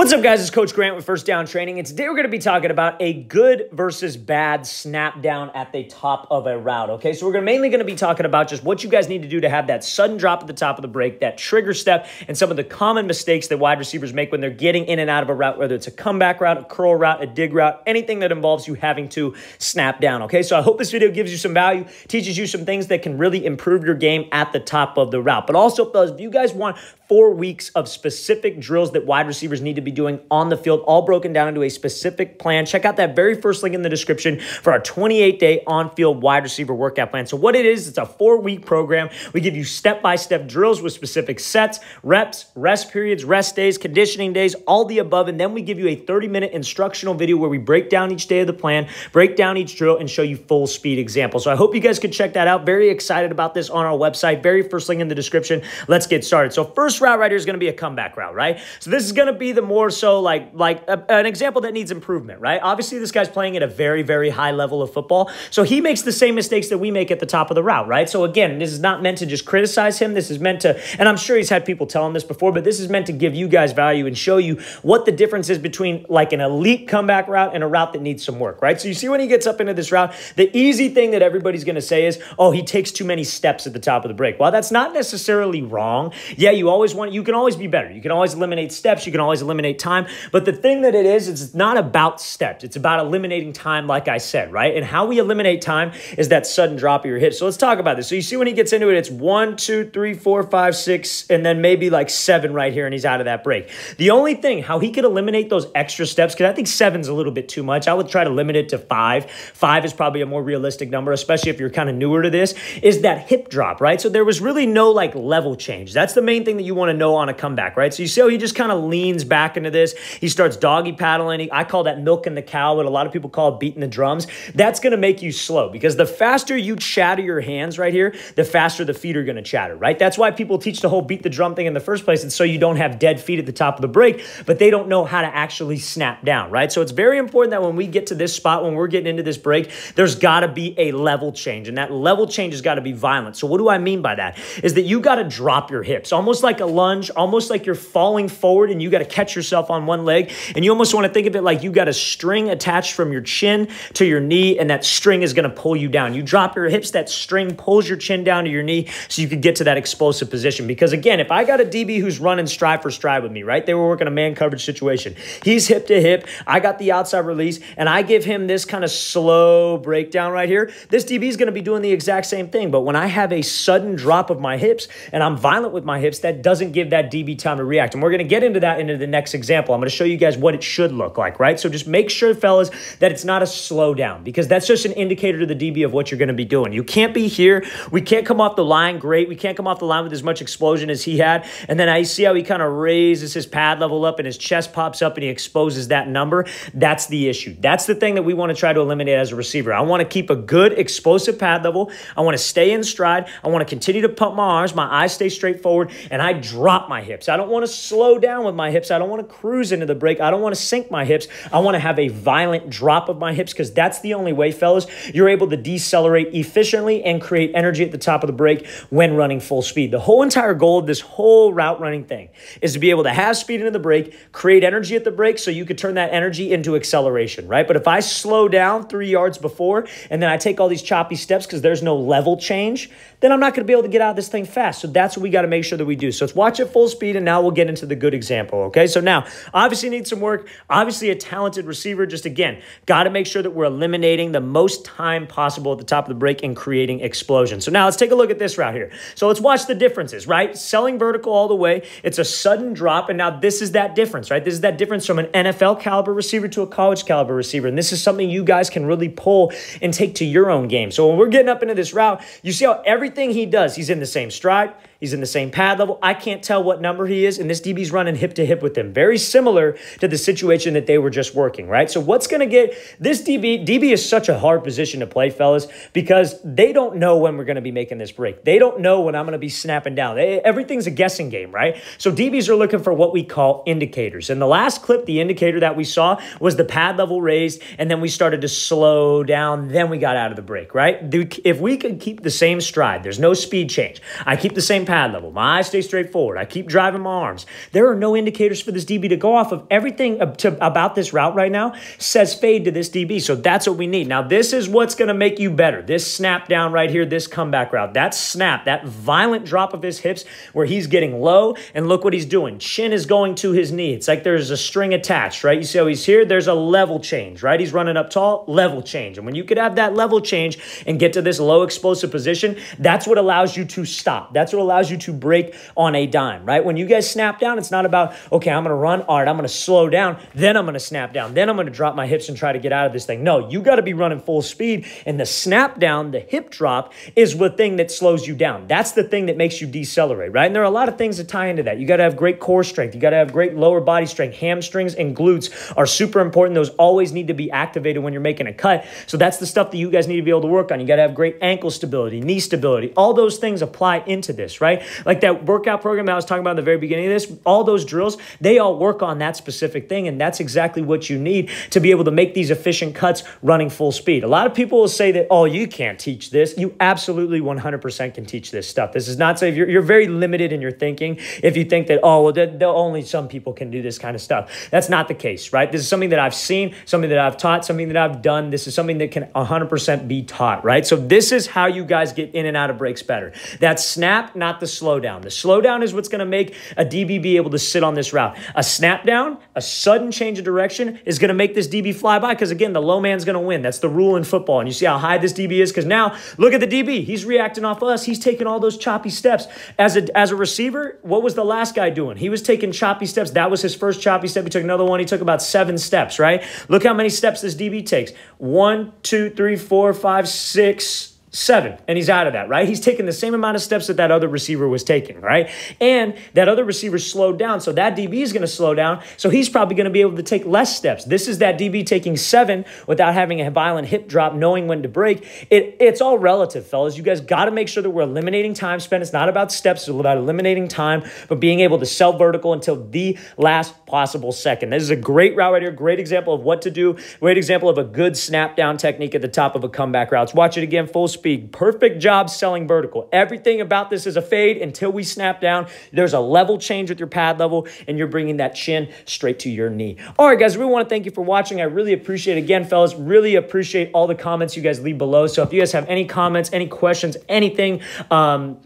What's up, guys? It's Coach Grant with First Down Training, and today we're going to be talking about a good versus bad snap down at the top of a route. Okay, so we're mainly going to be talking about just what you guys need to do to have that sudden drop at the top of the break, that trigger step, and some of the common mistakes that wide receivers make when they're getting in and out of a route, whether it's a comeback route, a curl route, a dig route, anything that involves you having to snap down. Okay, so I hope this video gives you some value, teaches you some things that can really improve your game at the top of the route. But also, fellas, if you guys want four weeks of specific drills that wide receivers need to be doing on the field, all broken down into a specific plan. Check out that very first link in the description for our 28 day on field wide receiver workout plan. So, what it is, it's a four week program. We give you step by step drills with specific sets, reps, rest periods, rest days, conditioning days, all the above. And then we give you a 30 minute instructional video where we break down each day of the plan, break down each drill, and show you full speed examples. So, I hope you guys could check that out. Very excited about this on our website. Very first link in the description. Let's get started. So, first, route right here is going to be a comeback route, right? So this is going to be the more so like like a, an example that needs improvement, right? Obviously, this guy's playing at a very very high level of football, so he makes the same mistakes that we make at the top of the route, right? So again, this is not meant to just criticize him. This is meant to, and I'm sure he's had people tell him this before, but this is meant to give you guys value and show you what the difference is between like an elite comeback route and a route that needs some work, right? So you see when he gets up into this route, the easy thing that everybody's going to say is, "Oh, he takes too many steps at the top of the break." Well, that's not necessarily wrong. Yeah, you always want you can always be better. You can always eliminate steps, you can always eliminate time. But the thing that it is, it's not about steps. It's about eliminating time, like I said, right? And how we eliminate time is that sudden drop of your hip. So let's talk about this. So you see when he gets into it, it's one, two, three, four, five, six, and then maybe like seven right here, and he's out of that break. The only thing, how he could eliminate those extra steps, because I think seven's a little bit too much. I would try to limit it to five. Five is probably a more realistic number, especially if you're kind of newer to this, is that hip drop, right? So there was really no like level change. That's the main thing that you want to know on a comeback, right? So you see how he just kind of leans back into this. He starts doggy paddling. I call that milking the cow, but a lot of people call beating the drums. That's going to make you slow because the faster you chatter your hands right here, the faster the feet are going to chatter, right? That's why people teach the whole beat the drum thing in the first place. And so you don't have dead feet at the top of the break, but they don't know how to actually snap down, right? So it's very important that when we get to this spot, when we're getting into this break, there's got to be a level change. And that level change has got to be violent. So what do I mean by that? Is that you got to drop your hips, almost like a lunge, almost like you're falling forward and you got to catch yourself on one leg. And you almost want to think of it like you got a string attached from your chin to your knee, and that string is going to pull you down. You drop your hips, that string pulls your chin down to your knee so you could get to that explosive position. Because again, if I got a DB who's running stride for stride with me, right? They were working a man coverage situation. He's hip to hip. I got the outside release, and I give him this kind of slow breakdown right here. This DB is going to be doing the exact same thing. But when I have a sudden drop of my hips and I'm violent with my hips, that doesn't give that DB time to react. And we're going to get into that into the next example. I'm going to show you guys what it should look like, right? So just make sure, fellas, that it's not a slowdown because that's just an indicator to the DB of what you're going to be doing. You can't be here. We can't come off the line great. We can't come off the line with as much explosion as he had. And then I see how he kind of raises his pad level up and his chest pops up and he exposes that number. That's the issue. That's the thing that we want to try to eliminate as a receiver. I want to keep a good explosive pad level. I want to stay in stride. I want to continue to pump my arms. My eyes stay straight forward and I drop my hips. I don't want to slow down with my hips. I don't want to cruise into the break. I don't want to sink my hips. I want to have a violent drop of my hips because that's the only way, fellas, you're able to decelerate efficiently and create energy at the top of the break when running full speed. The whole entire goal of this whole route running thing is to be able to have speed into the break, create energy at the break so you could turn that energy into acceleration, right? But if I slow down three yards before and then I take all these choppy steps because there's no level change, then I'm not going to be able to get out of this thing fast. So that's what we got to make sure that we do. So let's watch it full speed and now we'll get into the good example, okay? So now, obviously need some work. Obviously a talented receiver. Just again, got to make sure that we're eliminating the most time possible at the top of the break and creating explosion. So now let's take a look at this route here. So let's watch the differences, right? Selling vertical all the way. It's a sudden drop. And now this is that difference, right? This is that difference from an NFL caliber receiver to a college caliber receiver. And this is something you guys can really pull and take to your own game. So when we're getting up into this route, you see how everything he does, he's in the same stride. He's in the same pad level. I can't tell what number he is, and this DB's running hip to hip with him. Very similar to the situation that they were just working, right? So what's going to get this DB? DB is such a hard position to play, fellas, because they don't know when we're going to be making this break. They don't know when I'm going to be snapping down. They, everything's a guessing game, right? So DBs are looking for what we call indicators. In the last clip, the indicator that we saw was the pad level raised, and then we started to slow down. Then we got out of the break, right? If we could keep the same stride, there's no speed change. I keep the same pad level. My eyes stay straight forward. I keep driving my arms. There are no indicators for this DB to go off of. Everything to, about this route right now says fade to this DB. So that's what we need. Now, this is what's going to make you better. This snap down right here, this comeback route, that snap, that violent drop of his hips where he's getting low. And look what he's doing. Chin is going to his knee. It's like there's a string attached, right? You see how he's here? There's a level change, right? He's running up tall, level change. And when you could have that level change and get to this low explosive position, that's what allows you to stop. That's what allows you to break on a dime, right? When you guys snap down, it's not about, okay, I'm going to run. All right, I'm going to slow down. Then I'm going to snap down. Then I'm going to drop my hips and try to get out of this thing. No, you got to be running full speed. And the snap down, the hip drop is the thing that slows you down. That's the thing that makes you decelerate, right? And there are a lot of things that tie into that. You got to have great core strength. You got to have great lower body strength. Hamstrings and glutes are super important. Those always need to be activated when you're making a cut. So that's the stuff that you guys need to be able to work on. You got to have great ankle stability, knee stability. All those things apply into this, right? Like that workout program I was talking about in the very beginning of this, all those drills, they all work on that specific thing. And that's exactly what you need to be able to make these efficient cuts running full speed. A lot of people will say that, oh, you can't teach this. You absolutely 100% can teach this stuff. This is not say you're, you're very limited in your thinking if you think that, oh, well, only some people can do this kind of stuff. That's not the case, right? This is something that I've seen, something that I've taught, something that I've done. This is something that can 100% be taught, right? So this is how you guys get in and out of breaks better. That snap, the slowdown. The slowdown is what's going to make a DB be able to sit on this route. A snap down, a sudden change of direction is going to make this DB fly by because, again, the low man's going to win. That's the rule in football. And you see how high this DB is because now look at the DB. He's reacting off us. He's taking all those choppy steps. As a, as a receiver, what was the last guy doing? He was taking choppy steps. That was his first choppy step. He took another one. He took about seven steps, right? Look how many steps this DB takes. One, two, three, four, five, six, seven, and he's out of that, right? He's taking the same amount of steps that that other receiver was taking, right? And that other receiver slowed down, so that DB is going to slow down, so he's probably going to be able to take less steps. This is that DB taking seven without having a violent hip drop, knowing when to break. It, it's all relative, fellas. You guys got to make sure that we're eliminating time spent. It's not about steps, it's about eliminating time, but being able to sell vertical until the last possible second. This is a great route right here, great example of what to do, great example of a good snap down technique at the top of a comeback route. Let's watch it again, full speed Perfect job selling vertical. Everything about this is a fade until we snap down. There's a level change with your pad level, and you're bringing that chin straight to your knee. All right, guys, we want to thank you for watching. I really appreciate it. Again, fellas, really appreciate all the comments you guys leave below. So if you guys have any comments, any questions, anything, um,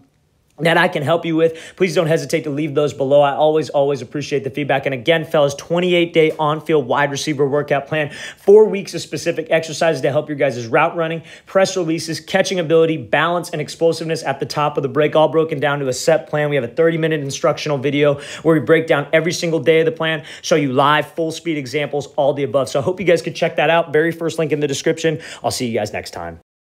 that I can help you with, please don't hesitate to leave those below. I always, always appreciate the feedback. And again, fellas, 28 day on field wide receiver workout plan, four weeks of specific exercises to help your guys' route running, press releases, catching ability, balance, and explosiveness at the top of the break, all broken down to a set plan. We have a 30 minute instructional video where we break down every single day of the plan, show you live, full speed examples, all the above. So I hope you guys could check that out. Very first link in the description. I'll see you guys next time.